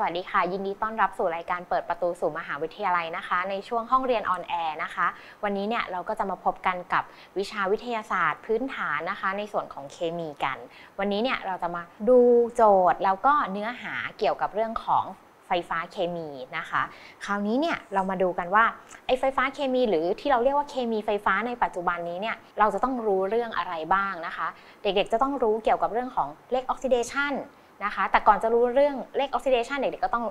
สวัสดีค่ะ ยินดีต้อนรับสู่รายการเปิดประตูสู่มหาวิทยาลัยนะคะ ในช่วงห้องเรียน on air นะคะ วันนี้เนี่ยเราก็จะมาพบกันกับวิชาวิทยาศาสตร์พื้นฐานนะคะ ในส่วนของเคมีกัน วันนี้เนี่ยเราจะมาดูโจทย์แล้วก็เนื้อหาเกี่ยวกับเรื่องของไฟฟ้าเคมีนะคะ คราวนี้เนี่ยเรามาดูกันว่าไอ้ไฟฟ้าเคมีหรือที่เราเรียกว่าเคมีไฟฟ้าในปัจจุบันนี้เนี่ยเราจะต้องรู้เรื่องอะไรบ้างนะคะ เด็กๆจะต้องรู้เกี่ยวกับเรื่องของเลขออกซิเดชัน นะคะ แต่ก่อนจะรู้เรื่องเลขออกซิเดชันเด็กๆก็ต้อง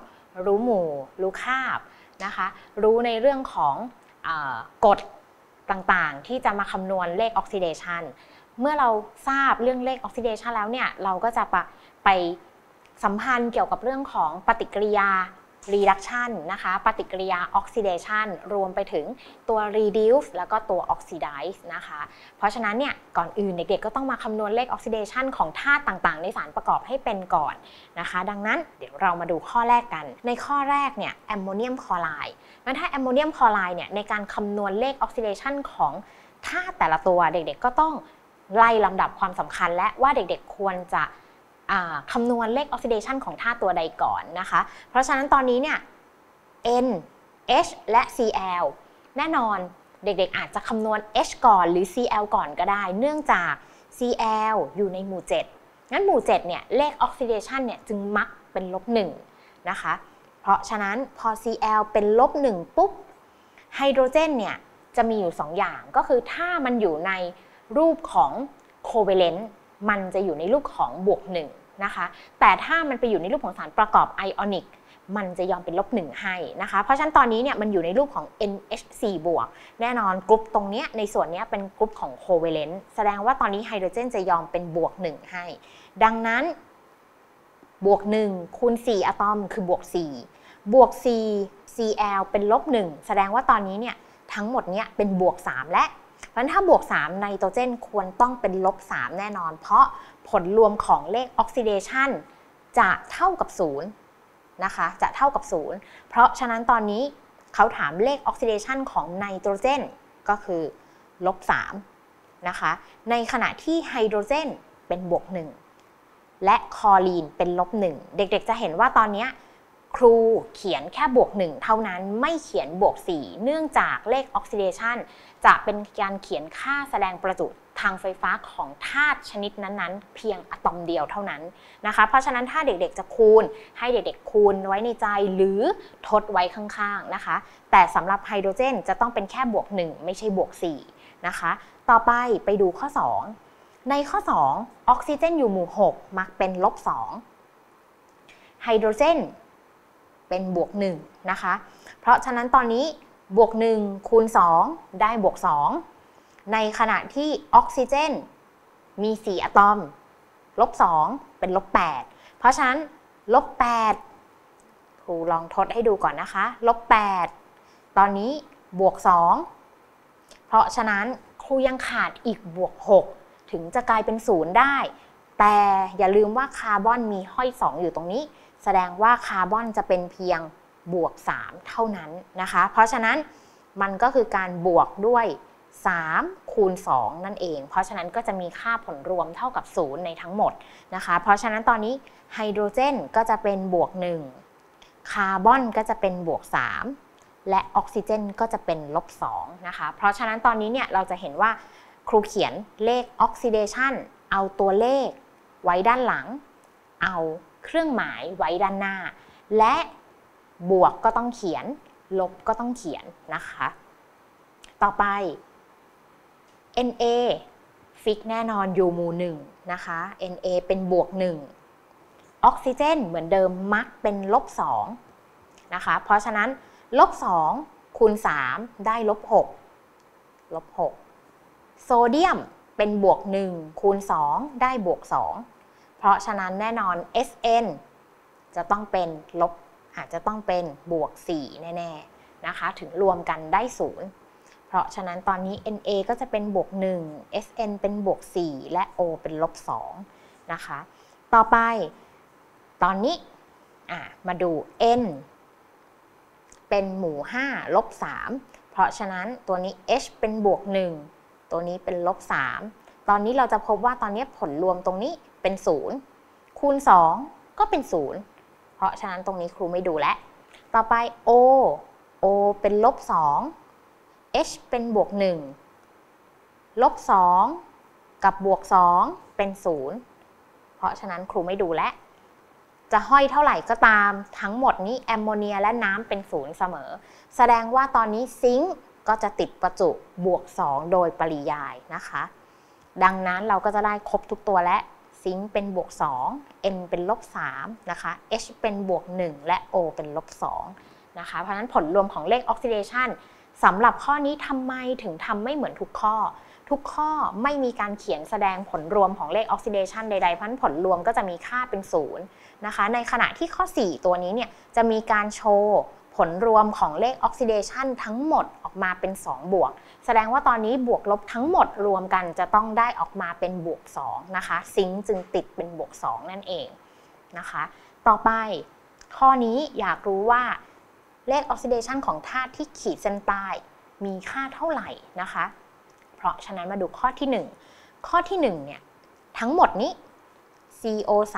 รู้หมู่ รู้คาบนะคะ รู้ในเรื่องของกฎต่างๆ ที่จะมาคำนวณเลขออกซิเดชันเมื่อเราทราบเรื่องเลขออกซิเดชันแล้วเนี่ย เราก็จะไปสัมพันธ์เกี่ยวกับเรื่องของปฏิกิริยา reduction นะคะ ปฏิกิริยา oxidation รวมไปถึงตัว reduce แล้วก็ตัว oxidize นะคะ เพราะฉะนั้นเนี่ยก่อนอื่นเด็กๆก็ต้องมาคำนวณเลข oxidation ของธาตุต่างๆ ในสารประกอบให้เป็นก่อนนะคะ ดังนั้นเดี๋ยวเรามาดูข้อแรกกัน ในข้อแรกเนี่ยแอมโมเนียมคลอไรด์งั้นถ้าแอมโมเนียมคลอไรด์เนี่ยในการคำนวณเลข oxidation ของธาตุแต่ละตัวเด็กๆก็ต้องไล่ลำดับความสำคัญและว่าเด็กๆควรจะ คำนวณเลขออกซิเดชันของธาตุตัวใดก่อนนะคะ เพราะฉะนั้นตอนนี้เนี่ย N H และ Cl แน่นอนเด็กๆอาจจะคำนวณ H ก่อนหรือ Cl ก่อนก็ได้ เนื่องจาก Cl อยู่ในหมู่ 7 งั้นหมู่ 7 เนี่ย เลขออกซิเดชันเนี่ยจึงมักเป็นลบ1นะคะ เพราะฉะนั้นพอ Cl เป็นลบ1ปุ๊บ ไฮโดรเจนเนี่ยจะมีอยู่ 2 อย่าง ก็คือถ้ามันอยู่ในรูปของโคเวเลนต์ มันจะอยู่ในรูปของบวก1นะคะ แต่ถ้ามันไปอยู่ในรูปของสารประกอบไอออนิกมันจะยอมเป็นลบหนึ่งให้นะคะ เพราะฉะนั้นตอนนี้เนี่ยมันอยู่ในรูปของ NH4 บวก แน่นอนกรุ๊ปตรงนี้ในส่วนนี้เป็นกรุ๊ปของโคเวเลนต์แสดงว่าตอนนี้ไฮโดรเจนจะยอมเป็นบวก1ให้ ดังนั้นบวก1คูณ4อะตอมคือบวก 4 บวก 4 Cl เป็นลบ1แสดงว่าตอนนี้เนี่ยทั้งหมดเนี้ยเป็นบวก 3 และ เพราะฉะนั้นถ้าบวก 3 ไนโตรเจนควรต้องเป็นลบ 3 แน่นอน เพราะผลรวมของเลขออกซิเดชันจะเท่ากับ0นะคะ จะเท่ากับ 0 เพราะฉะนั้นตอนนี้เขาถามเลขออกซิเดชันของไนโตรเจนก็คือลบ3นะคะ ในขณะที่ไฮโดรเจนเป็นบวก 1 และคลอรีนเป็นลบ 1 เด็กๆจะเห็นว่าตอนนี้ ครูเขียนแค่บวก 1 เท่านั้นไม่เขียนบวก 4 เนื่องจากเลขออกซิเดชันจะเป็นการเขียนค่าแสดงประจุทางไฟฟ้าของธาตุชนิดนั้นๆ เพียงอะตอมเดียวเท่านั้นนะคะ เพราะฉะนั้นถ้าเด็กๆจะคูณ ให้เด็กๆคูณไว้ในใจหรือทดไว้ข้างๆนะคะ แต่สำหรับไฮโดรเจนจะต้องเป็นแค่บวก 1 ไม่ใช่บวก 4 นะคะ ต่อไปไปดูข้อ 2 ในข้อ 2 ออกซิเจนอยู่หมู่ 6 มักเป็นลบ 2 ไฮโดรเจน เป็นบวก1นะคะ เพราะฉะนั้นตอนนี้บวก1คูณ2 ได้บวก 2 ในขณะที่ออกซิเจน มี 4 อะตอม ลบ 2 เป็นลบ 8 เพราะฉะนั้นลบ 8 ครูลองทดให้ดูก่อนนะคะ ลบ 8 ตอนนี้บวก 2 เพราะฉะนั้นครูยังขาดอีกบวก 6 ถึงจะกลายเป็น 0 ได้ แต่อย่าลืมว่าคาร์บอนมีห้อย 2 อยู่ตรงนี้ แสดงว่าคาร์บอนจะเป็นเพียงบวก 3 เท่านั้นนะคะ เพราะฉะนั้นมันก็คือการบวกด้วย 3 คูณ 2 นั่นเอง เพราะฉะนั้นก็จะมีค่าผลรวมเท่ากับ 0 ในทั้งหมดนะคะ เพราะฉะนั้นตอนนี้ไฮโดรเจนก็จะเป็นบวก 1 คาร์บอนก็จะเป็นบวก 3 และออกซิเจนก็จะเป็นลบ 2 นะคะ เพราะฉะนั้นตอนนี้เนี่ยเราจะเห็นว่าครูเขียนเลขออกซิเดชันเอาตัวเลขไว้ด้านหลัง เอา เครื่องหมายไว้ด้านหน้า และบวกก็ต้องเขียน ลบก็ต้องเขียนนะคะ ต่อไป Na ฟิกแน่นอนอยู่หมู่หนึ่งนะคะ Na เป็นบวกหนึ่งออกซิเจนเหมือนเดิมมักเป็นลบสองนะคะ เพราะฉะนั้นลบสองคูณสามได้ลบหกลบหกโซเดียมเป็นบวกหนึ่งคูณสองได้บวกสอง เพราะฉะนั้นแน่นอน Sn จะต้องเป็นลบอาจจะต้องเป็นบวก 4 แน่ๆนะคะ ถึงรวมกันได้ 0 เพราะฉะนั้นตอนนี้ Na ก็จะเป็นบวก 1 Sn เป็นบวก 4 และ O เป็นลบ 2 นะคะ ต่อไปตอนนี้มาดู N เป็นหมู่ 5 ลบ 3 เพราะฉะนั้นตัวนี้ H เป็นบวก 1 ตัวนี้เป็นลบ 3 ตอนนี้เราจะพบว่าตอนนี้ผลรวมตรงนี้ เป็น0คูณ 2 ก็เป็น0เพราะฉะนั้นตรงนี้ครูไม่ดูแล้วต่อไป O O เป็นลบ2 H เป็นบวก1ลบ2กับบวก 2 เป็น0เพราะฉะนั้นครูไม่ดูแล้วจะห้อยเท่าไหร่ก็ตามทั้งหมดนี้แอมโมเนียและน้ำเป็นศูนย์เสมอ แสดงว่าตอนนี้ซิงค์ก็จะติดประจุบวก 2 โดยปริยายนะคะ ดังนั้นเราก็จะได้ครบทุกตัวและ ซิงค์เป็นบวก2 N เป็นลบ3นะคะ H เป็นบวก 1 และ O เป็นลบ2นะคะ เพราะฉะนั้นผลรวมของเลขออกซิเดชันสำหรับข้อนี้ทำไมถึงทำไม่เหมือนทุกข้อ ทุกข้อไม่มีการเขียนแสดงผลรวมของเลขออกซิเดชันใดๆ เพราะผลรวมก็จะมีค่าเป็น0นะคะ ในขณะที่ข้อ 4 ตัวนี้เนี่ยจะมีการโชว์ ผลรวมของเลขออกซิเดชันทั้งหมดออกมาเป็น 2 บวก แสดงว่าตอนนี้บวกลบทั้งหมดรวมกันจะต้องได้ออกมาเป็นบวก2นะคะ zinc จึงติดเป็นบวก 2 นั่นเองนะคะ ต่อไปข้อนี้อยากรู้ว่าเลขออกซิเดชันของธาตุที่ขีดเส้นใต้มีค่าเท่าไหร่นะคะ เพราะฉะนั้นมาดูข้อที่ 1 ข้อที่1เนี่ยทั้งหมดนี้ CO3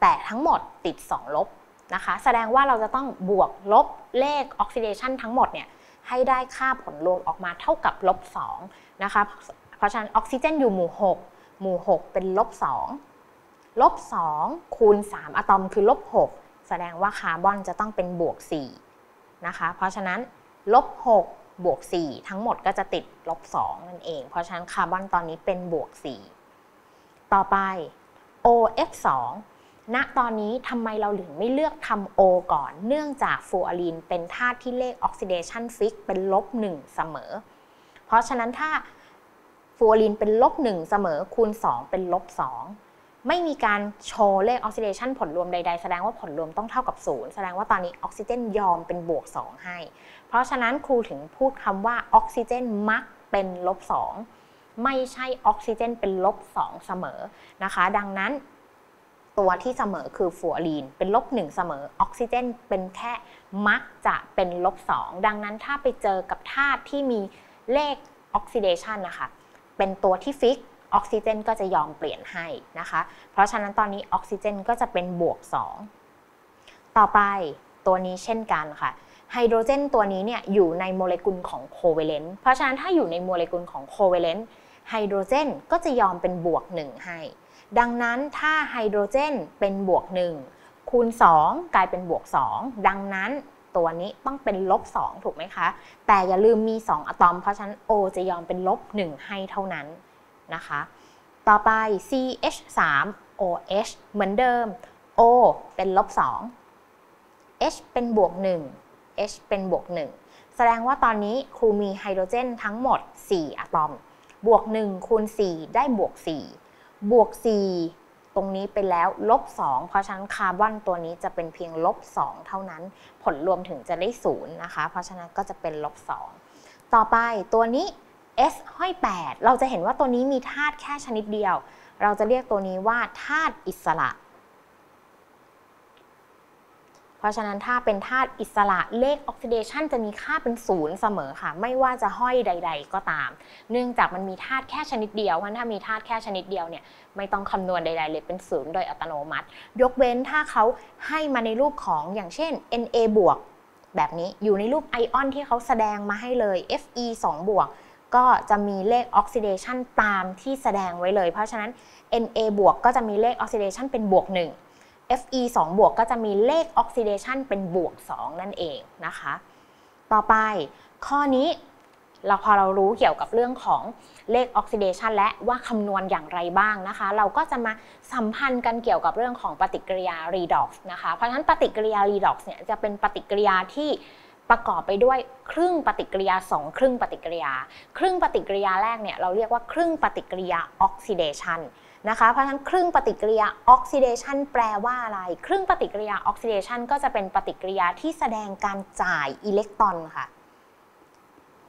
แต่ทั้งหมดติด 2 ลบ นะคะ แสดงว่าเราจะต้องบวกลบเลขออกซิเดชันทั้งหมดเนี่ยให้ได้ค่าผลรวมออกมาเท่ากับลบ2นะคะ เพราะฉะนั้นออกซิเจนอยู่หมู่ 6 หมู่ 6 เป็นลบ2ลบ2คูณ 3 อะตอมคือลบ 6 แสดงว่าคาร์บอนจะต้องเป็นบวก4นะคะ เพราะฉะนั้นลบ6บวก4ทั้งหมดก็จะติดลบ2นั่นเอง เพราะฉะนั้นคาร์บอนตอนนี้เป็นบวก4ต่อไป OF2 ณตอนนี้ทำไมเราถึงไม่เลือกทำ O ก่อน เนื่องจากฟลูออรีนเป็นธาตุที่เลขออกซิเดชัน fix เป็นลบ1เสมอ เพราะฉะนั้นถ้าฟลูออรีนเป็นลบ1เสมอคูณ 2 เป็นลบ2ไม่มีการโชว์เลขออกซิเดชันผลรวมใดๆ แสดงว่าผลรวมต้องเท่ากับ0แสดงว่าตอนนี้ออกซิเจนยอมเป็นบวก 2 ให้ เพราะฉะนั้นครูถึงพูดคำว่าออกซิเจนมักเป็นลบ2ไม่ใช่ออกซิเจนเป็นลบ2เสมอนะคะ ดังนั้น ตัวที่เสมอคือฟลูออรีน เป็นลบ1เสมอออกซิเจน เป็นแค่มักจะเป็นลบ2ดังนั้นถ้าไปเจอกับธาตุที่มีเลขออกซิเดชันนะคะเป็นตัวที่ fix ออกซิเจนก็จะยอมเปลี่ยนให้นะคะ เพราะฉะนั้นตอนนี้ออกซิเจนก็จะเป็นบวก 2 ต่อไปตัวนี้เช่นกันค่ะไฮโดรเจนตัวนี้เนี่ยอยู่ในโมเลกุลของโคเวเลนต์เพราะฉะนั้นถ้าอยู่ในโมเลกุลของโคเวเลนต์ไฮโดรเจนก็จะยอมเป็นบวก 1 ให้ ดังนั้นถ้าไฮโดรเจนเป็นบวก 1 คูณ 2 กลายเป็นบวก 2 ดังนั้นตัวนี้ต้องเป็นลบ 2 ถูกไหมคะ แต่อย่าลืมมี 2 อะตอม เพราะฉะนั้น O จะยอมเป็นลบ 1 ให้เท่านั้นนะคะ ต่อไป CH3 OH เหมือนเดิม O เป็นลบ 2 H เป็นบวก 1 H เป็นบวก 1 แสดงว่าตอนนี้ครูมีไฮโดรเจนทั้งหมด 4 อะตอม บวก 1 คูณ 4 ได้บวก 4 บวก 4 ตรงนี้ไปแล้วลบ 2 เพราะฉะนั้นคาร์บอนตัวนี้จะเป็นเพียงลบ 2 เท่านั้น ผลรวมถึงจะได้ 0 นะคะ เพราะฉะนั้นก็จะเป็นลบ 2 ต่อไปตัวนี้ S ห้อย 8 เราจะเห็นว่าตัวนี้มีธาตุแค่ชนิดเดียว เราจะเรียกตัวนี้ว่าธาตุอิสระ เพราะฉะนั้นถ้าเป็นธาตุอิสระเลขออกซิเดชันจะมีค่าเป็นศูนย์เสมอค่ะ ไม่ว่าจะห้อยใด ๆ ก็ตาม เนื่องจากมันมีธาตุแค่ชนิดเดียวเพราะถ้ามีธาตุแค่ชนิดเดียวเนี่ยไม่ต้องคำนวณใด ๆ เลยเป็นศูนย์โดยอัตโนมัติ ยกเว้นถ้าเขาให้มาในรูปของอย่างเช่น Na บวกแบบนี้อยู่ในรูปไอออนที่เขาแสดงมาให้เลย Fe 2 บวกก็จะมีเลขออกซิเดชันตามที่แสดงไว้เลย เพราะฉะนั้น Na บวกก็จะมีเลขออกซิเดชันเป็นบวก1 Fe 2 บวกก็จะมีเลขออกซิเดชันเป็นบวก 2 นั่นเองนะคะ ต่อไปข้อนี้เราพอเรารู้เกี่ยวกับเรื่องของเลขออกซิเดชันและว่าคำนวณอย่างไรบ้างนะคะ เราก็จะมาสัมพันธ์กันเกี่ยวกับเรื่องของปฏิกิริยา redox นะคะ เพราะฉะนั้นปฏิกิริยา redox เนี่ยจะเป็นปฏิกิริยาที่ประกอบไปด้วยครึ่งปฏิกิริยา 2 ครึ่งปฏิกิริยา ครึ่งปฏิกิริยาแรกเนี่ยเราเรียกว่าครึ่งปฏิกิริยาออกซิเดชัน นะคะ เพราะฉะนั้นครึ่งปฏิกิริยาออกซิเดชันแปลว่าอะไร ครึ่งปฏิกิริยาออกซิเดชันก็จะเป็นปฏิกิริยาที่แสดงการจ่ายอิเล็กตรอนค่ะ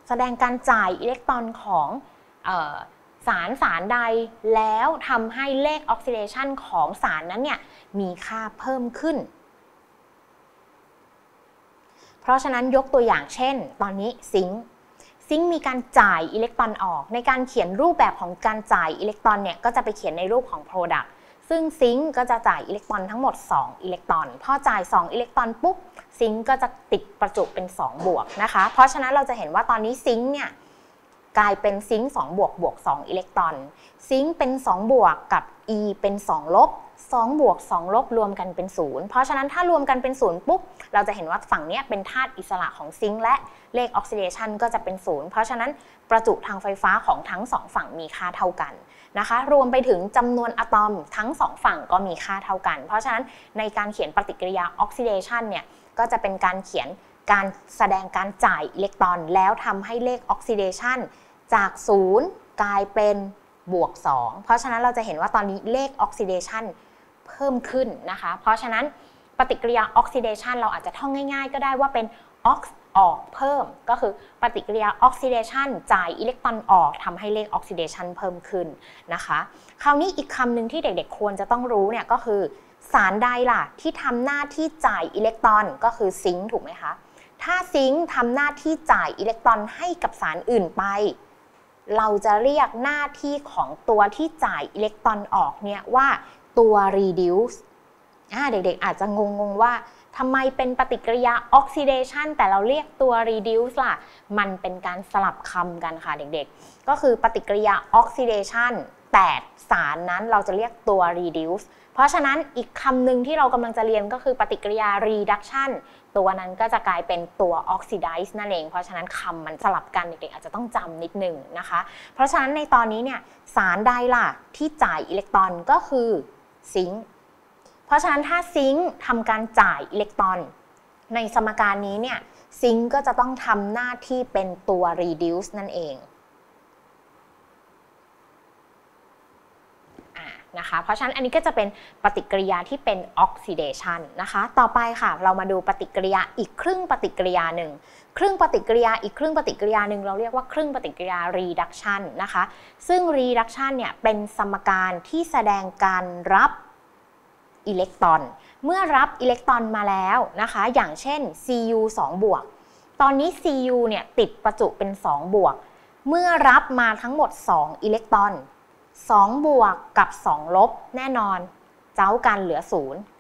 แสดงการจ่ายอิเล็กตรอนของสารสารใดแล้วทำให้เลขออกซิเดชันของสารนั้นเนี่ยมีค่าเพิ่มขึ้น เพราะฉะนั้นยกตัวอย่างเช่น ตอนนี้ซิงค์ ซิงค์มีการจ่ายอิเล็กตรอนออก ในการเขียนรูปแบบของการจ่ายอิเล็กตรอนเนี่ยก็จะไปเขียนในรูปของ Product ซึ่งซิงค์ก็จะจ่ายอิเล็กตรอนทั้งหมด 2 อิเล็กตรอน พอจ่าย 2 อิเล็กตรอนปุ๊บซิงค์ก็จะติดประจุเป็น 2 บวกนะคะ เพราะฉะนั้นเราจะเห็นว่าตอนนี้ซิงค์เนี่ยกลายเป็นซิงค์2บวกบวก 2 อิเล็กตรอน zinc เป็น 2 บวกกับ E เป็น 2 ลบ 2 บวก 2 ลบรวมกันเป็น 0 เพราะฉะนั้นถ้ารวมกันเป็น 0 ปุ๊บ เราจะเห็นว่าฝั่งนี้เป็นธาตุอิสระของ zinc และเลขออกซิเดชันก็จะเป็น 0 เพราะฉะนั้นประจุทางไฟฟ้าของทั้ง 2 ฝั่งมีค่าเท่ากันนะคะ รวมไปถึงจำนวนอะตอมทั้ง 2 ฝั่งก็มีค่าเท่ากัน เพราะฉะนั้นในการเขียนปฏิกิริยาออกซิเดชันเนี่ยก็จะเป็นการเขียนการแสดงการจ่ายอิเล็กตรอน แล้วทำให้เลขออกซิเดชันจาก 0 กลายเป็นบวก 2 เพราะฉะนั้นเราจะเห็นว่าตอนนี้เลขออกซิเดชัน เพิ่มขึ้นนะคะ เพราะฉะนั้นปฏิกิริยาออกซิเดชันเราอาจจะท่องง่าย ๆ ก็ได้ว่าเป็นออกออกเพิ่ม ก็คือปฏิกิริยาออกซิเดชันจ่ายอิเล็กตรอนออกทำให้เลขออกซิเดชันเพิ่มขึ้นนะคะ คราวนี้อีกคำหนึ่งที่เด็กๆควรจะต้องรู้เนี่ยก็คือ สารใดล่ะที่ทำหน้าที่จ่ายอิเล็กตรอนก็คือ zinc ถูกไหมคะถ้า zinc ทำหน้าที่จ่ายอิเล็กตรอนให้กับสารอื่นไป เราจะเรียกหน้าที่ของตัวที่จ่ายอิเล็กตรอนออกเนี่ยว่า ตัว reduce เด็กๆอาจจะงงๆว่าทำไมเป็นปฏิกิริยาออกซิเดชันแต่เราเรียกตัว reduce ล่ะ มันเป็นการสลับคำกันค่ะเด็กๆ ก็คือปฏิกิริยาออกซิเดชันแต่สารนั้นเราจะเรียกตัว reduce เพราะฉะนั้นอีกคำหนึ่งที่เรากำลังจะเรียนก็คือปฏิกิริยา reduction ตัวนั้นก็จะกลายเป็นตัว oxidize นั่นเอง เพราะฉะนั้นคำมันสลับกันเด็กๆอาจจะต้องจำนิดหนึ่งนะคะ เพราะฉะนั้นในตอนนี้เนี่ยสารใดล่ะที่จ่ายอิเล็กตรอนก็คือ ซิงค์เพราะฉะนั้นถ้าซิงค์ทำการจ่ายอิเล็กตรอน ในสมการนี้เนี่ยซิงค์ก็จะต้องทำหน้าที่เป็นตัว reduce นั่นเองนะคะเพราะฉะนั้นอันนี้ก็จะเป็นปฏิกิริยาที่เป็นออกซิเดชันนะคะ ต่อไปค่ะ เรามาดูปฏิกิริยาอีกครึ่งปฏิกิริยาหนึ่ง ครึ่งปฏิกิริยาอีกครึ่งปฏิกิริยาหนึ่งเราเรียกว่าครึ่งปฏิกิริยา reduction นะคะ ซึ่ง reduction เนี่ยเป็นสมการที่แสดงการรับอิเล็กตรอน เมื่อรับอิเล็กตรอนมาแล้วนะคะ อย่างเช่น Cu 2 บวก ตอนนี้ Cu เนี่ยติดประจุเป็น 2 บวก เมื่อรับมาทั้งหมด 2 อิเล็กตรอน 2 บวกกับ 2 ลบ แน่นอน เจ๊ากันเหลือ 0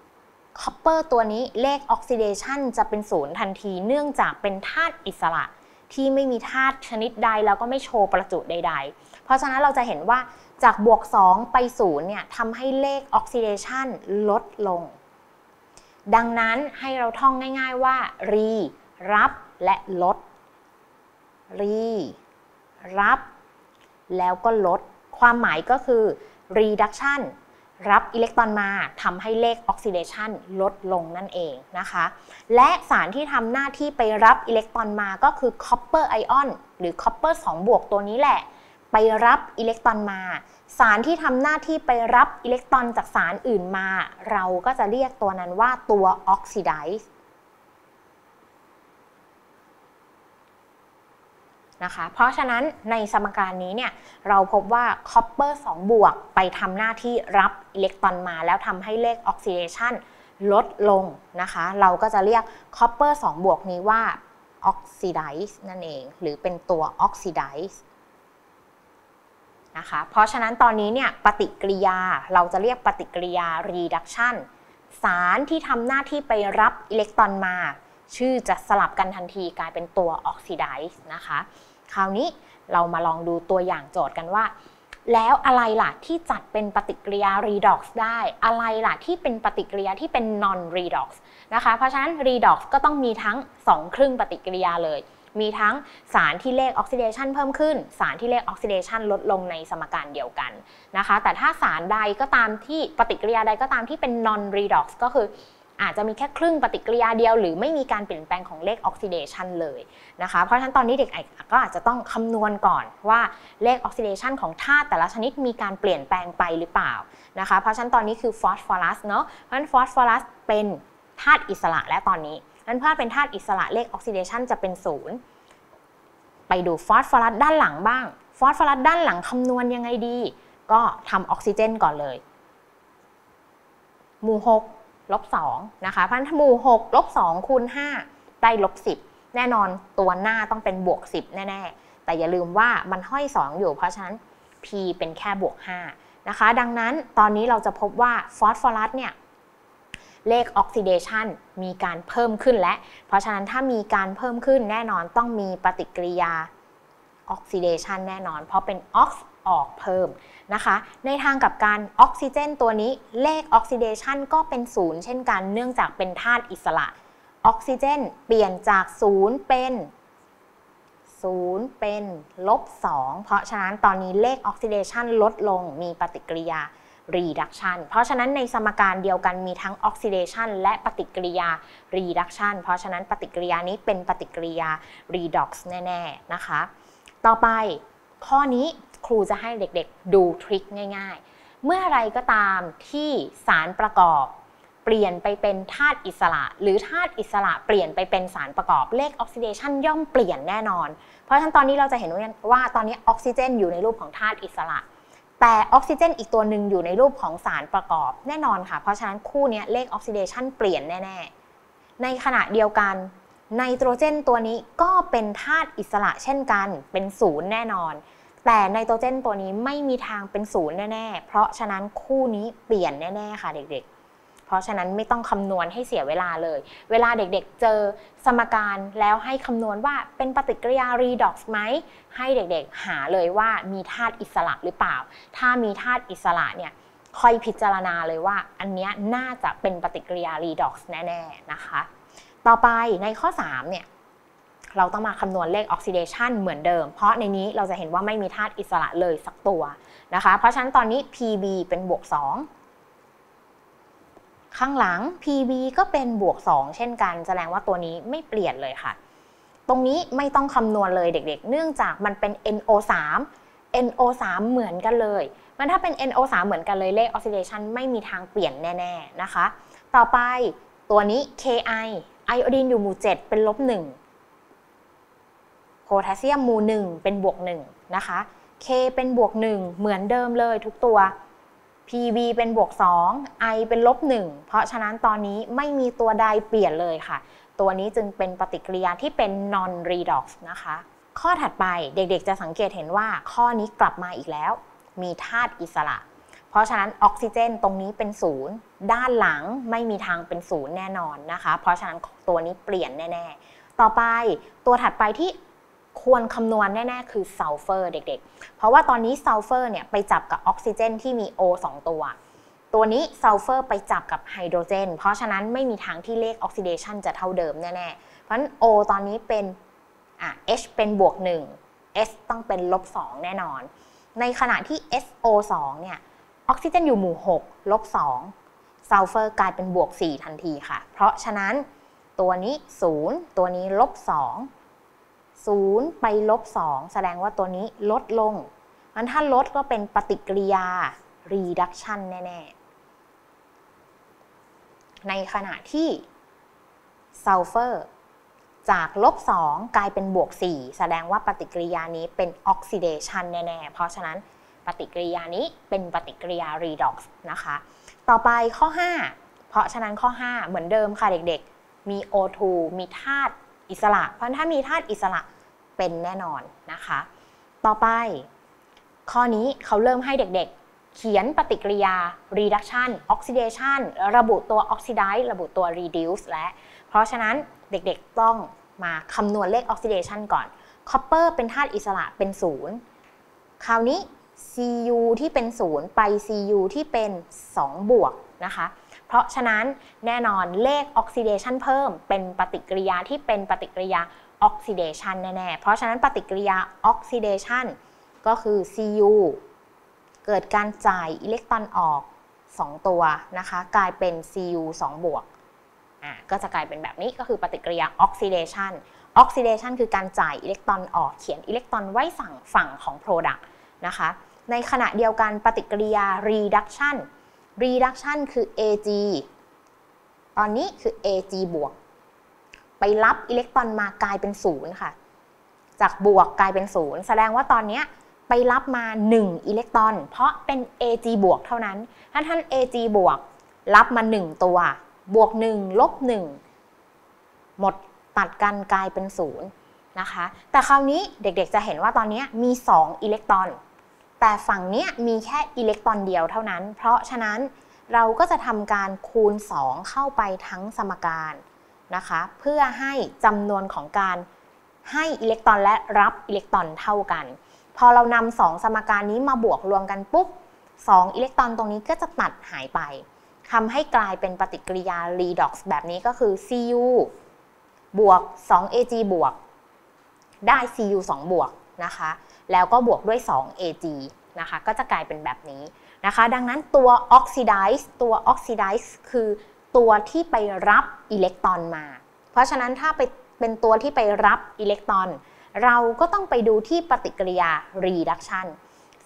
copper ตัวนี้เลขออกซิเดชันจะเป็นศูนย์ทันที เนื่องจากเป็นธาตุอิสระ ที่ไม่มีธาตุชนิดใดแล้วก็ไม่โชว์ประจุใด ๆ เพราะฉะนั้นเราจะเห็นว่าจากบวก 2 ไป0เนี่ยทำให้เลขออกซิเดชันลดลง ดังนั้นให้เราท่องง่ายๆว่า รีรับและลด รี รับ แล้วก็ลด ความหมายก็คือ reduction รับอิเล็กตรอนมาทำให้เลขออกซิเดชันลดลงนั่นเองนะคะ และสารที่ทำหน้าที่ไปรับอิเล็กตรอนมาก็คือ copper ไอออนหรือ copper 2บวกตัวนี้แหละ ไปรับอิเล็กตรอนมา สารที่ทำหน้าที่ไปรับอิเล็กตรอนจากสารอื่นมา เราก็จะเรียกตัวนั้นว่าตัวออกซิไดซ์ นะคะ เพราะฉะนั้นในสมการนี้เนี่ยเราพบว่า copper 2บวกไปทำหน้าที่รับอิเล็กตรอนมา แล้วทำให้เลขออกซิเดชันลดลงนะคะ เราก็จะเรียก copper 2บวกนี้ว่าออกซิไดซ์นั่นเอง หรือเป็นตัวออกซิไดซ์นะคะ เพราะฉะนั้นตอนนี้เนี่ยปฏิกิริยาเราจะเรียกปฏิกิริยา reduction สารที่ทำหน้าที่ไปรับอิเล็กตรอนมา ชื่อจะสลับกันทันทีกลายเป็นตัวออกซิไดซ์นะคะ คราวนี้เรามาลองดูตัวอย่างโจทย์กันว่า แล้วอะไรล่ะที่จัดเป็นปฏิกิริยา redox ได้ อะไรล่ะที่เป็นปฏิกิริยาที่เป็น non redox นะคะ เพราะฉะนั้น redox ก็ต้องมีทั้ง 2 ครึ่งปฏิกิริยาเลย มีทั้งสารที่เลขออกซิเดชันเพิ่มขึ้น สารที่เลขออกซิเดชันลดลงในสมการเดียวกันนะคะ แต่ถ้าสารใดก็ตามที่ปฏิกิริยาใดก็ตามที่เป็น non redox ก็คือ อาจจะมีแค่ครึ่งปฏิกิริยาเดียว หรือไม่มีการเปลี่ยนแปลงของเลขออกซิเดชันเลยนะคะ เพราะฉะนั้นตอนนี้เด็กก็อาจจะต้องคำนวณก่อนว่าเลขออกซิเดชันของธาตุแต่ละชนิดมีการเปลี่ยนแปลงไปหรือเปล่านะคะ เพราะฉะนั้นตอนนี้คือฟอสฟอรัสเนาะ เพราะฉะนั้นฟอสฟอรัสเป็นธาตุอิสระและตอนนี้นั้นพอเป็นธาตุอิสระเลขออกซิเดชันจะเป็นศูนย์ไปดูฟอสฟอรัสด้านหลังบ้าง ฟอสฟอรัสด้านหลังคำนวณยังไงดี ก็ทำออกซิเจนก่อนเลย หมู่6 ลบ2นะคะพันธหมู่6ลบ2คูณ5ได้ลบ10 แน่นอนตัวหน้าต้องเป็นบวก 10 แน่ ๆ แต่อย่าลืมว่ามันห้อย 2 อยู่เพราะฉะนั้น p เป็นแค่บวก5นะคะ ดังนั้นตอนนี้เราจะพบว่าฟอสฟอรัสเนี่ยเลขออกซิเดชันมีการเพิ่มขึ้นแล้ว เพราะฉะนั้นถ้ามีการเพิ่มขึ้นแน่นอนต้องมีปฏิกิริยาออกซิเดชันแน่นอน เพราะเป็น ox ออกเพิ่มนะคะ ในทางกลับกันออกซิเจนตัวนี้เลขออกซิเดชันก็เป็นศูนย์เช่นกันเนื่องจากเป็นธาตุอิสระ ออกซิเจนเปลี่ยนจากศูนย์เป็น0เป็นลบ2เพราะฉะนั้นตอนนี้เลขออกซิเดชันลดลงมีปฏิกิริยา reduction เพราะฉะนั้นในสมการเดียวกันมีทั้ง oxidation และปฏิกิริยา reduction เพราะฉะนั้นปฏิกิริยานี้เป็นปฏิกิริยา redox แน่ ๆ นะคะ ต่อไปข้อนี้ ครูจะให้เด็กๆ ดูทริคง่ายๆ เมื่อไรก็ตามที่สารประกอบ เปลี่ยนไปเป็นธาตุอิสระ หรือธาตุอิสระเปลี่ยนไปเป็นสารประกอบเลขออกซิเดชันย่อมเปลี่ยนแน่นอน เพราะฉะนั้นตอนนี้เราจะเห็นว่าตอนนี้ออกซิเจนอยู่ในรูปของธาตุอิสระ แต่ออกซิเจนอีกตัวหนึ่งอยู่ในรูปของสารประกอบแน่นอนค่ะ เพราะฉะนั้นคู่นี้เลขออกซิเดชันเปลี่ยนแน่ๆ ในขณะเดียวกันไนโตรเจนตัวนี้ก็เป็นธาตุอิสระเช่นกัน เป็นศูนย์แน่นอน แต่ไนโตรเจนตัวนี้ไม่มีทางเป็นศูนย์แน่ๆ เพราะฉะนั้นคู่นี้เปลี่ยนแน่ๆค่ะเด็กๆ เพราะฉะนั้นไม่ต้องคำนวณให้เสียเวลาเลย เวลาเด็กๆ เจอสมการแล้วให้คำนวณว่าเป็นปฏิกิริยา redox ไหม ให้เด็กๆ หาเลยว่ามีธาตุอิสระหรือเปล่า ถ้ามีธาตุอิสระเนี่ยค่อยพิจารณาเลยว่า อันนี้น่าจะเป็นปฏิกิริยา redox แน่ๆนะคะ ต่อไปในข้อ3เนี่ย เราต้องมาคำนวณเลขออกซิเดชันเหมือนเดิม เพราะในนี้เราจะเห็นว่าไม่มีธาตุอิสระเลยสักตัวนะคะ เพราะฉะนั้นตอนนี้ PB เป็นบวก 2 ข้างหลัง PB ก็เป็นบวก 2 เช่นกัน แสดงว่าตัวนี้ไม่เปลี่ยนเลยค่ะ ตรงนี้ไม่ต้องคำนวณเลยเด็กๆ เนื่องจากมันเป็น NO3 NO3 เหมือนกันเลย มันถ้าเป็น NO3 เหมือนกันเลยเลขออกซิเดชันไม่มีทางเปลี่ยนแน่ๆนะคะ ต่อไปตัวนี้ Ki ไอโอดีนอยู่หมู่ 7 เป็นลบ1 โพแทสเซียมมูหมู่1เป็นบวก1นะคะ K เป็นบวก1เหมือนเดิมเลยทุกตัว PB เป็นบวก2 I เป็นลบ1เพราะฉะนั้นตอนนี้ไม่มีตัวใดเปลี่ยนเลยค่ะ ตัวนี้จึงเป็นปฏิกิริยาที่เป็น non redox นะคะ ข้อถัดไปเด็กๆจะสังเกตเห็นว่าข้อนี้กลับมาอีกแล้ว มีธาตุอิสระ เพราะฉะนั้นออกซิเจนตรงนี้เป็นศูนย์ด้านหลังไม่มีทางเป็นศูนย์แน่นอนนะคะ เพราะฉะนั้นตัวนี้เปลี่ยนแน่ ๆ ต่อไปตัวถัดไปที่ ควรคำนวณแน่ ๆ คือซัลเฟอร์เด็ก ๆ เพราะว่าตอนนี้ซัลเฟอร์เนี่ยไปจับกับออกซิเจนที่มี O 2 ตัว ตัวนี้ซัลเฟอร์ไปจับกับไฮโดรเจน เพราะฉะนั้นไม่มีทางที่เลขออกซิเดชันจะเท่าเดิมแน่ ๆ เพราะฉะนั้น O ตอนนี้เป็นอะ H เป็นบวก 1 S ต้องเป็นลบ 2 แน่นอน ในขณะที่ SO2 เนี่ยออกซิเจนอยู่หมู่6ลบ2ซัลเฟอร์กลายเป็นบวก 4 ทันทีค่ะ เพราะฉะนั้นตัวนี้ 0 ตัวนี้ลบ 2 0 ไปลบ 2 แสดงว่าตัวนี้ลดลงมันถ้าลดก็เป็นปฏิกิริยา reduction แน่ ๆ ในขณะที่ซัลเฟอร์จากลบ 2 กลายเป็นบวก 4 แสดงว่าปฏิกิริยานี้เป็นออกซิเดชันแน่ ๆ เพราะฉะนั้นปฏิกิริยานี้เป็นปฏิกิริยา redox นะคะ ต่อไปข้อ 5 เพราะฉะนั้นข้อ 5 เหมือนเดิมค่ะเด็กๆ มี O2 มีธาตุอิสระ เพราะถ้ามีธาตุอิสระ เป็นแน่นอนนะคะ ต่อไป ข้อนี้เขาเริ่มให้เด็กๆ เขียนปฏิกิริยา reduction oxidation ระบุตัว oxidize ระบุตัว reduce และ เพราะฉะนั้นเด็กๆต้องมาคำนวณเลข oxidation ก่อน copper เป็นธาตุอิสระเป็นศูนย์คราวนี้ Cu ที่เป็นศูนย์ไป Cu ที่เป็น 2 บวกนะคะ เพราะฉะนั้นแน่นอนเลข oxidation เพิ่มเป็นปฏิกิริยาที่เป็นปฏิกิริยา ออกซิเดชันแน่ๆ เพราะฉะนั้นปฏิกิริยาออกซิเดชันก็คือ Cu เกิดการจ่ายอิเล็กตรอนออก 2 ตัวนะคะ กลายเป็น Cu 2 บวกอะก็จะกลายเป็นแบบนี้ก็คือปฏิกิริยาออกซิเดชันออกซิเดชันคือการจ่ายอิเล็กตรอนออกเขียนอิเล็กตรอนไว้ฝั่งฝั่งของ Product นะคะ ในขณะเดียวกันปฏิกิริยา reduction reduction คือ Ag ตอนนี้คือ Ag บวก ไปรับอิเล็กตรอนมากลายเป็นศูนย์ค่ะ จากบวกกลายเป็นศูนย์แสดงว่าตอนนี้ไปรับมา 1 อิเล็กตรอน เพราะเป็น Ag บวกเท่านั้น ถ้าท่าน Ag บวกรับมา 1 ตัว บวก 1 ลบ 1 หมดตัดกันกลายเป็นศูนย์นะคะ แต่คราวนี้เด็กๆจะเห็นว่าตอนนี้มี 2 อิเล็กตรอน แต่ฝั่งนี้มีแค่อิเล็กตรอนเดียวเท่านั้น เพราะฉะนั้นเราก็จะทำการคูณ 2 เข้าไปทั้งสมการ นะคะ เพื่อให้จำนวนของการให้อิเล็กตรอนและรับอิเล็กตรอนเท่ากัน พอเรานำสองสมการนี้มาบวกรวมกันปุ๊บ2อิเล็กตรอนตรงนี้ก็จะตัดหายไปทำให้กลายเป็นปฏิกิริยา redox แบบนี้ก็คือ Cu บวก 2Ag บวก ได้ Cu 2 บวกนะคะ แล้วก็บวกด้วย 2Ag นะคะ ก็จะกลายเป็นแบบนี้นะคะ ดังนั้นตัว oxidize ตัว oxidize คือ ตัวที่ไปรับอิเล็กตรอนมา เพราะฉะนั้นถ้าไปเป็นตัวที่ไปรับอิเล็กตรอน เราก็ต้องไปดูที่ปฏิกิริยา reduction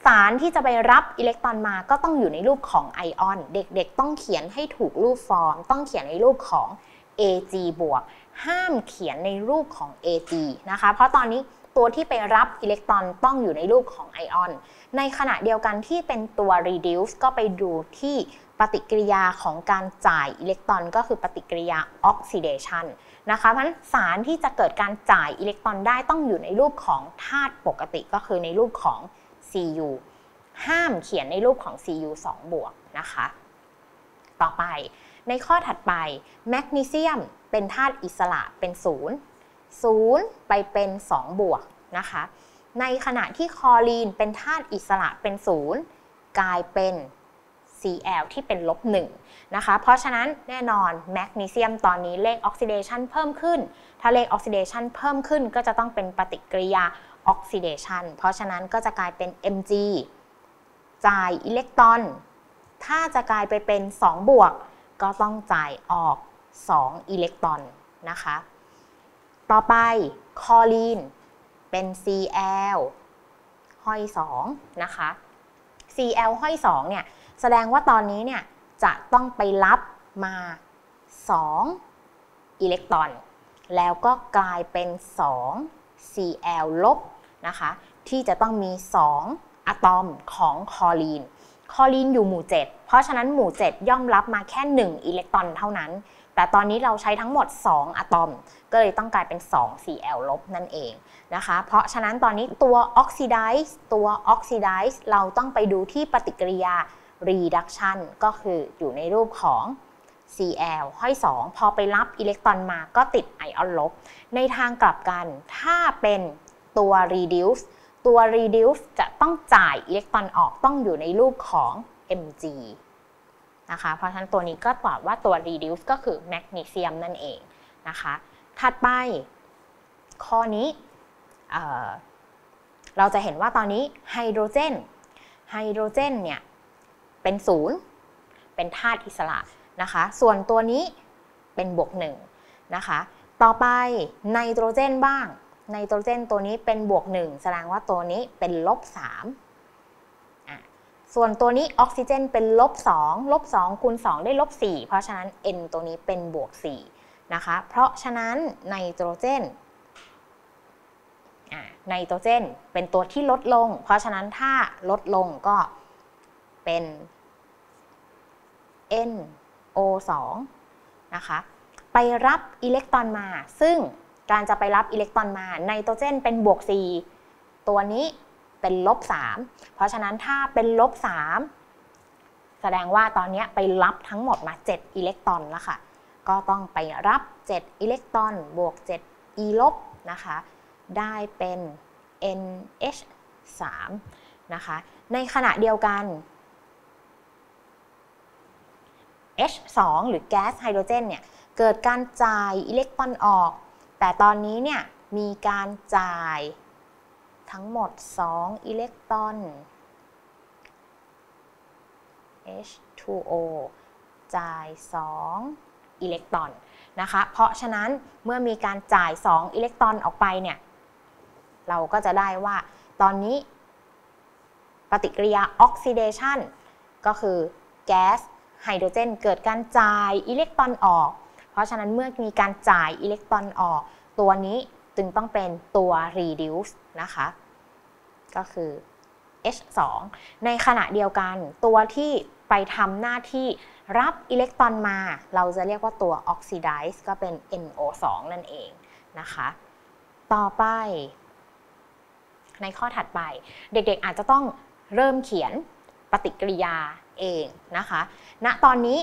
สารที่จะไปรับอิเล็กตรอนมาก็ต้องอยู่ในรูปของไอออน เด็กๆ ต้องเขียนให้ถูกรูปฟอร์ม ต้องเขียนในรูปของ Ag บวกห้ามเขียนในรูปของ Ag นะคะ เพราะตอนนี้ ตัวที่ไปรับอิเล็กตรอนต้องอยู่ในรูปของไอออน ในขณะเดียวกันที่เป็นตัว reduce ก็ไปดูที่ปฏิกิริยาของการจ่ายอิเล็กตรอน ก็คือปฏิกิริยา oxidation นะคะเพราะสารที่จะเกิดการจ่ายอิเล็กตรอนได้ต้องอยู่ในรูปของธาตุปกติก็คือในรูปของ Cu ห้ามเขียนในรูปของ Cu 2 บวกนะคะ ต่อไปในข้อถัดไปแมกนีเซียมเป็นธาตุอิสระเป็น0 0 ไปเป็น 2 บวกนะคะ ในขณะที่คลอรีนเป็นธาตุอิสระเป็น 0 กลายเป็น Cl ที่เป็นลบ1นะคะ เพราะฉะนั้นแน่นอนแมกนีเซียมตอนนี้เลขออกซิเดชันเพิ่มขึ้น ถ้าเลขออกซิเดชันเพิ่มขึ้นก็จะต้องเป็นปฏิกิริยาออกซิเดชันเพราะฉะนั้นก็จะกลายเป็น Mg จ่ายอิเล็กตรอน ถ้าจะกลายไปเป็น 2 บวก ก็ต้องจ่ายออก 2 อิเล็กตรอนนะคะ ต่อไปคอลีนเป็น Cl ห้อย2นะคะ Cl ห้อย2เนี่ยแสดงว่าตอนนี้เนี่ยจะต้องไปรับมา 2 อิเล็กตรอน แล้วก็กลายเป็น 2 Cl ลบนะคะ ที่จะต้องมี 2 อะตอมของคลอรีน คลอรีนอยู่หมู่ 7 เพราะฉะนั้นหมู่ 7 ย่อมรับมาแค่ 1 อิเล็กตรอนเท่านั้น แต่ตอนนี้เราใช้ทั้งหมด 2 อะตอม ก็เลยต้องกลายเป็น 2 Cl ลบนั่นเองนะคะ เพราะฉะนั้นตอนนี้ตัวออกซิไดซ์ตัวออกซิไดซ์เราต้องไปดูที่ปฏิกิริยา reduction ก็คืออยู่ในรูปของ Cl ห้อย 2 พอไปรับอิเล็กตรอนมาก็ติดไอออนลบ ในทางกลับกันถ้าเป็นตัว reduce ตัว reduce จะต้องจ่ายอิเล็กตรอนออกต้องอยู่ในรูปของ Mg นะคะ เพราะฉะนั้นตัวนี้ก็ตอบว่าตัว reduce ก็คือแมกนีเซียมนั่นเองนะคะ ถัดไปข้อนี้เเราจะเห็นว่าตอนนี้ไฮโดรเจน ไฮโดรเจนเนี่ยเป็นศูนย์เป็นธาตุอิสระนะคะ ส่วนตัวนี้เป็นบวกหนึ่งนะคะ ต่อไปไนโตรเจนบ้าง ไนโตรเจนตัวนี้เป็นบวก1แสดงว่าตัวนี้เป็นลบ3 ส่วนตัวนี้ออกซิเจนเป็นลบ2ลบ2คูณ2ได้ลบ4เพราะฉะนั้น N ตัวนี้เป็นบวก4นะคะ เพราะฉะนั้นไนโตรเจนไนโตรเจนเป็นตัวที่ลดลง เพราะฉะนั้นถ้าลดลงก็เป็น NO2 นะคะ ไปรับอิเล็กตรอนมา ซึ่งการจะไปรับอิเล็กตรอนมาไนโตรเจนเป็นบวก 4 ตัวนี้ เป็นลบ3เพราะฉะนั้นถ้าเป็นลบ3แสดงว่าตอนนี้ไปรับทั้งหมดมา 7 อิเล็กตรอนแล้วค่ะ ก็ต้องไปรับ 7 อิเล็กตรอนบวก 7 e ลบนะคะ ได้เป็น NH 3นะคะ ในขณะเดียวกัน H2 หรือแก๊สไฮโดรเจนเนี่ยเกิดการจ่ายอิเล็กตรอนออก แต่ตอนนี้เนี่ยมีการจ่าย ทั้งหมด 2 อิเล็กตรอน H2O จ่าย 2 อิเล็กตรอนนะคะ เพราะฉะนั้นเมื่อมีการจ่าย 2 อิเล็กตรอนออกไปเนี่ยเราก็จะได้ว่าตอนนี้ ปฏิกิริยาออกซิเดชันก็คือแก๊สไฮโดรเจนเกิดการจ่ายอิเล็กตรอนออก เพราะฉะนั้นเมื่อมีการจ่ายอิเล็กตรอนออก ตัวนี้ จึงต้องเป็นตัว reduce นะคะ ก็คือ H2 ในขณะเดียวกันตัวที่ไปทำหน้าที่รับอิเล็กตรอนมา เราจะเรียกว่าตัว oxidize ก็เป็น NO2 นั่นเองนะคะ ต่อไป ในข้อถัดไป เด็กๆอาจจะต้องเริ่มเขียนปฏิกิริยาเองนะคะณตอนนี้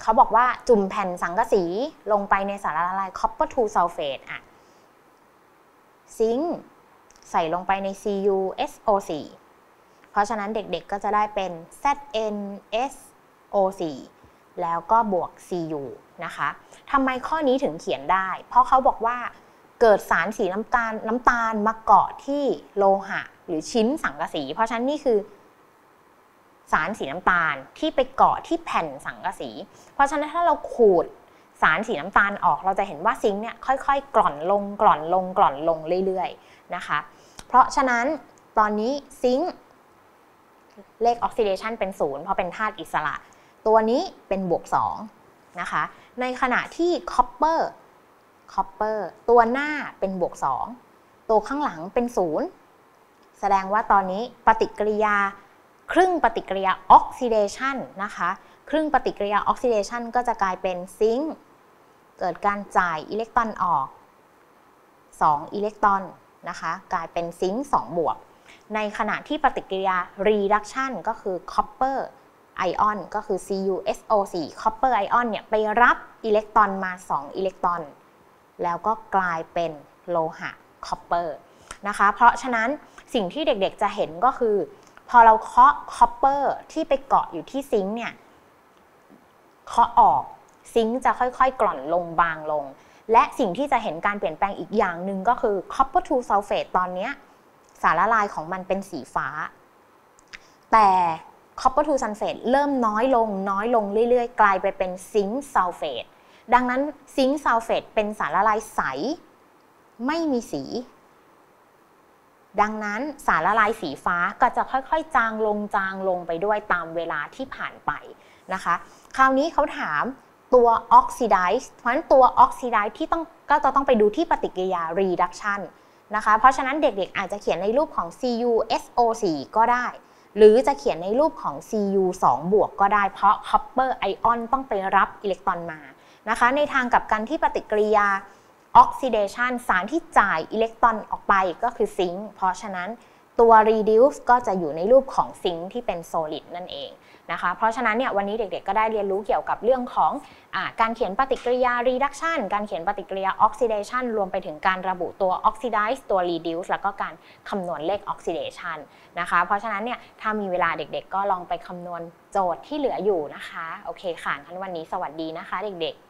เขาบอกว่าจุ่มแผ่นสังกะสีลงไปในสารละลาย copper 2 sulfate อะ ซิงค์ใส่ลงไปใน CuSO4 เพราะฉะนั้นเด็กๆก็จะได้เป็น ZnSO4 แล้วก็บวก Cu นะคะทำไมข้อนี้ถึงเขียนได้ เพราะเขาบอกว่าเกิดสารสีน้ำตาลน้ำตาลมาเกาะที่โลหะ หรือชิ้นสังกะสี เพราะฉะนั้นนี่คือ สารสีน้ำตาลที่ไปเกาะที่แผ่นสังกะสี เพราะฉะนั้นถ้าเราขูด สารสีน้ำตาลออก เราจะเห็นว่า zinc เนี่ยค่อยๆกร่อนลงกร่อนลงกร่อนลงเรื่อยๆนะคะ เพราะฉะนั้นตอนนี้ zinc เลขออกซิเดชันเป็นศูนย์เพราะเป็นธาตุอิสระ ตัวนี้เป็นบวก2นะคะในขณะที่ copper copper ตัวหน้าเป็นบวก2ตัวข้างหลังเป็นศูนย์แสดงว่าตอนนี้ปฏิกิริยา ครึ่งปฏิกิริยาออกซิเดชันนะคะ ครึ่งปฏิกิริยาออกซิเดชันก็จะกลายเป็นซิงค์ เกิดการจ่ายอิเล็กตรอนออก 2 อิเล็กตรอนนะคะ กลายเป็นซิงค์2บวก ในขณะที่ปฏิกิริยา reduction ก็คือ copper ion ก็คือ CuSO4 copper ion เนี่ยไปรับอิเล็กตรอนมา 2 อิเล็กตรอน แล้วก็กลายเป็นโลหะ copper นะคะ เพราะฉะนั้นสิ่งที่เด็กๆจะเห็นก็คือ พอเราเคาะ copper ที่ไปเกาะอยู่ที่ zinc เนี่ยเคาะออก zinc จะค่อยๆ กร่อนลงบางลง และสิ่งที่จะเห็นการเปลี่ยนแปลงอีกอย่างหนึ่งก็คือ copper 2 sulfate ตอนนี้สารละลายของมันเป็นสีฟ้า แต่ copper 2 sulfate เริ่มน้อยลงน้อยลงเรื่อยๆ กลายไปเป็น zinc sulfate ดังนั้น zinc sulfate เป็นสารละลายใส ไม่มีสี ดังนั้นสารละลายสีฟ้าก็จะค่อยๆ จางลงจางลงไปด้วยตามเวลาที่ผ่านไปนะคะ คราวนี้เขาถาม ตัวออกซิไดซ์เพราะฉะนั้นตัวออกซิไดซ์ที่ต้องก็จะต้องไปดูที่ปฏิกิริยา reduction นะคะ เพราะฉะนั้นเด็กๆอาจจะเขียนในรูปของ CuSO4 ก็ได้ หรือจะเขียนในรูปของ Cu 2 บวกก็ได้ เพราะ copper ion ต้องไปรับอิเล็กตรอนมานะคะ ในทางกับกันที่ปฏิกิริยาออกซิเดชันสารที่จ่ายอิเล็กตรอนออกไปก็คือซิงค์ เพราะฉะนั้นตัว reduce ก็จะอยู่ในรูปของซิงค์ที่เป็น solid นั่นเอง นะคะ เพราะฉะนั้นเนี่ยวันนี้เด็กๆ ก็ได้เรียนรู้เกี่ยวกับเรื่องของอการเขียนปฏิกิริยา reduction การเขียนปฏิกิริยา oxidation รวมไปถึงการระบุตัว oxidize ตัว reduce แล้วก็การคำนวณเลข oxidation นะคะ เพราะฉะนั้นเนี่ยถ้ามีเวลาเด็กๆ ก็ลองไปคำนวณโจทย์ที่เหลืออยู่นะคะ โอเคค่ะงั้นวันนี้สวัสดีนะคะ เด็กๆ